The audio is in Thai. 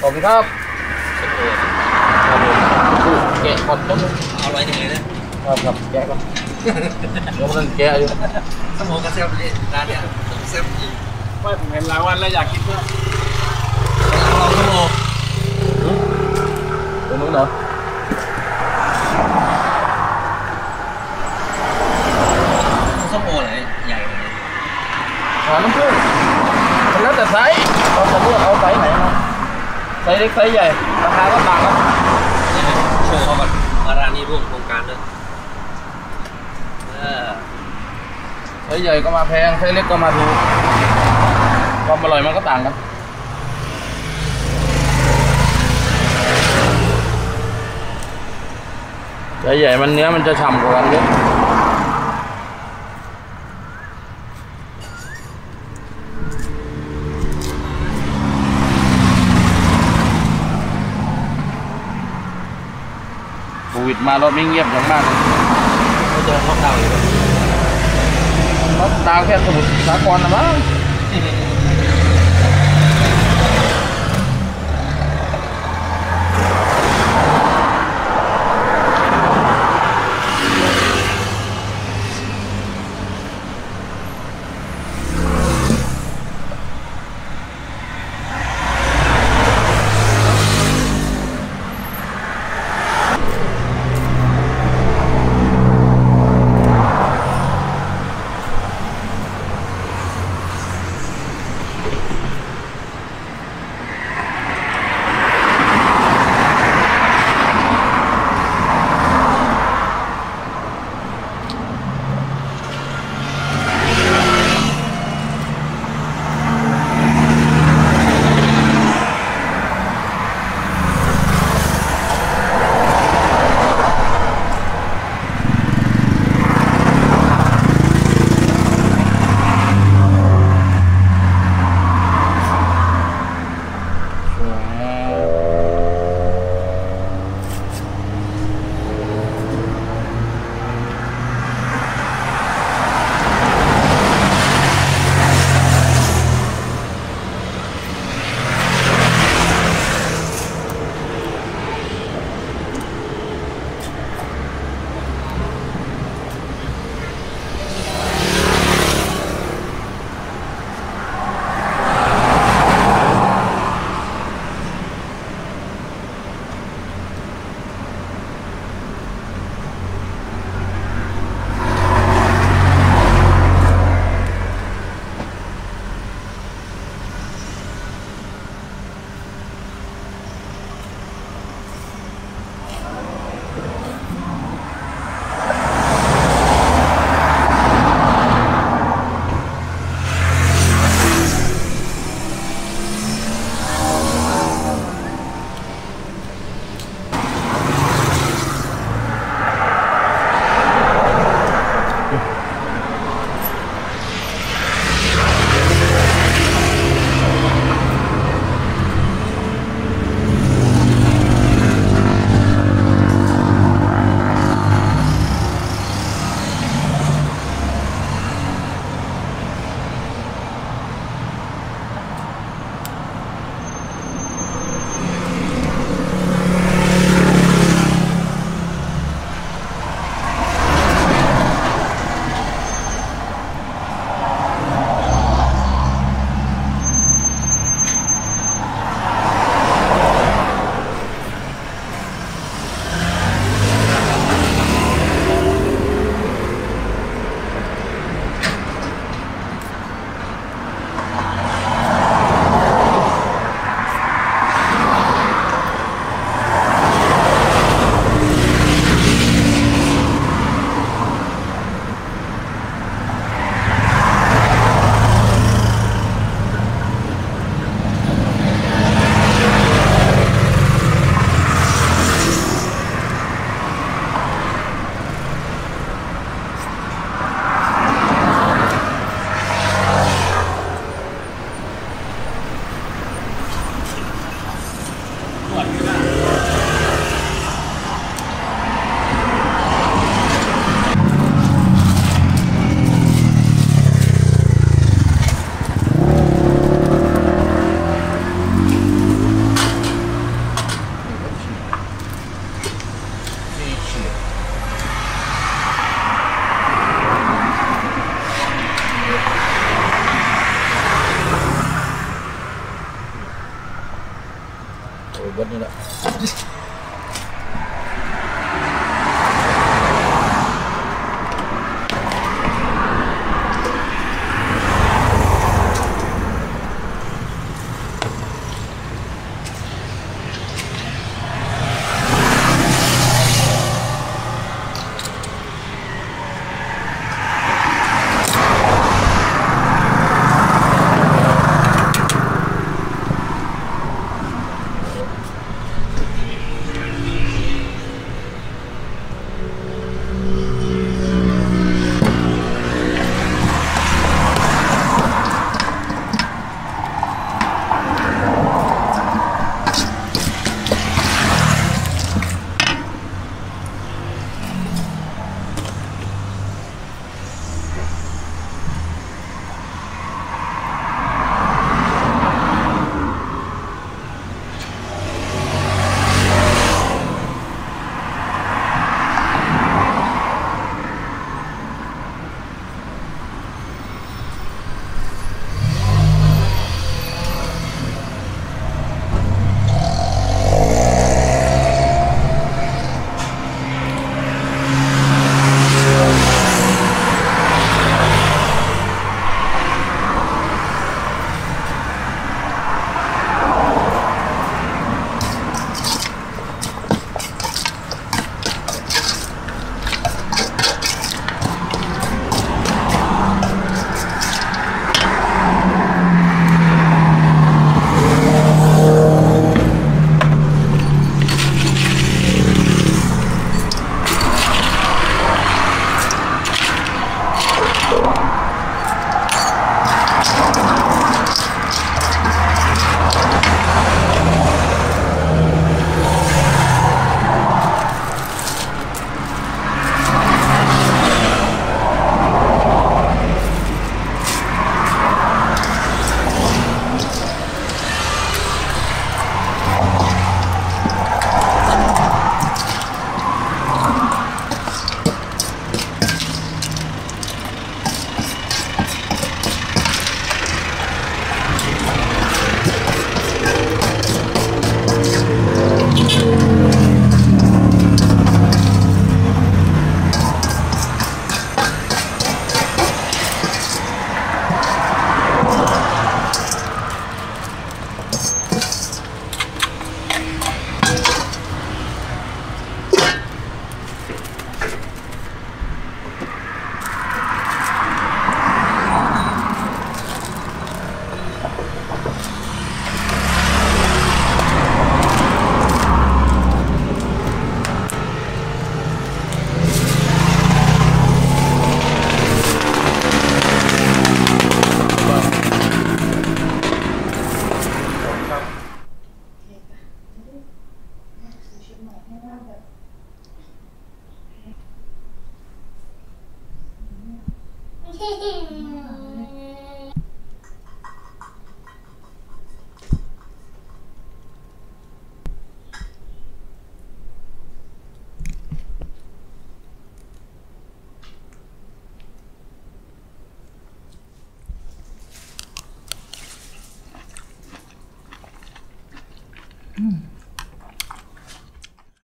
ขอบคุณครับครับผมแกะก่อนต้นงเอาอะไรหนึ่งเลยนะครับครับแกะก่อนเดี๋ยวมันแกะอยู่สมองกระเซฟเลยร้านเนี้ยเซฟอีกไม่ผมเห็นหลายวันแล้วอยากกินเพื่อลองสมองตรงนู้นเหรอสมองไหนใหญ่กว่านี้หาน้ำผึ้งมันแล้วแต่ไซส์เราจะเลือกเอาไซส์ไหนมา ไซส์เล็กไซส์ใหญ่ราคาก็ต่างกันนี่ไหมโชว์เขาก่อนว่าร้านนี้ร่วมโครงการด้วยเออไซส์ใหญ่ก็มาแพงไซส์เล็กก็มาถูกความอร่อยมันก็ต่างกันไซส์ใหญ่มันเนื้อมันจะฉ่ำกว่ากันเยอะโควิด มารอบนี้เงียบอย่างมากเลยเขาจะล็อกดาวน์อยู่เขาดาวแค่สมุทรสาครนะมั้ง Wow.